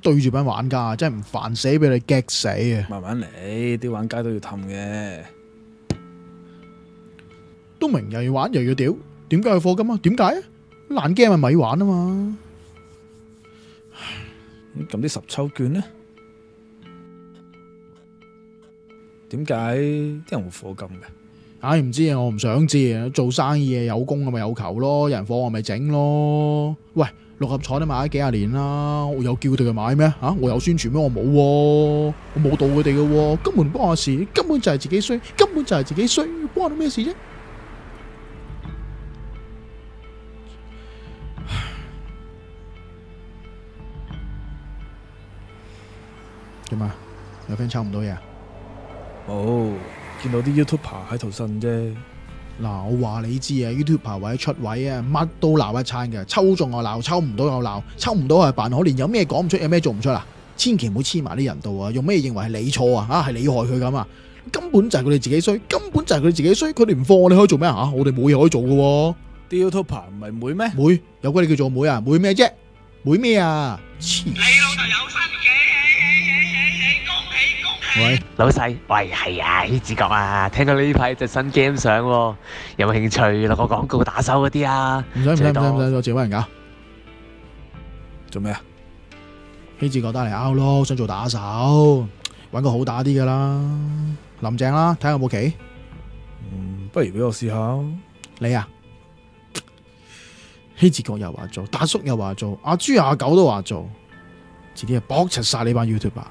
對住班玩家真係唔煩死，俾你激死啊！慢慢嚟，啲玩家都要氹嘅。都明又要玩又要屌，點解要課金啊？點解啊？爛 game 咪咪玩啊嘛！咁啲十抽券呢？點解啲人會課金嘅？唉，唔知啊，我唔想知啊。做生意啊，有功咪有求咯，有人課我咪整咯。喂，六合彩都買咗幾廿年啦，我有叫佢哋買咩？吓，我有宣傳咩？我冇喎，我冇到佢哋嘅，根本唔關我事，根本就係自己衰，根本就係自己衰，關我咩事啫？点啊？有 friend 抽唔到嘢啊？哦，見到啲 YouTuber 喺度呻啫。嗱，我話你知啊，YouTuber 為咗出位啊，乜都鬧一餐嘅，抽中又鬧，抽唔到又鬧，抽唔到係扮可憐，有咩講唔出，有咩做唔出啊？千祈唔好黐埋啲人度啊！用咩認為係你錯啊？啊，係你害佢咁啊？根本就係佢哋自己衰，根本就係佢哋自己衰，佢哋唔放我哋可以做咩啊？我哋冇嘢可以做嘅喎。啲 YouTuber 唔係妹咩？妹有鬼你叫做妹啊？妹咩啫？妹咩啊？黐你老豆有新嘅！喂，老細，喂，係啊，希子角啊，聽講呢排有隻新 game 上喎，有冇興趣落個廣告打手嗰啲啊？唔使唔使唔使唔使，我自己揾人搞。做咩啊？希治覺得嚟 out 咯，想做打手，揾個好打啲噶啦。林鄭啦，睇下有冇棋。嗯，不如俾我試下。你啊，希治國又話做，大叔又話做，阿豬阿狗都話做，遲啲啊搏柒晒你班 YouTuber。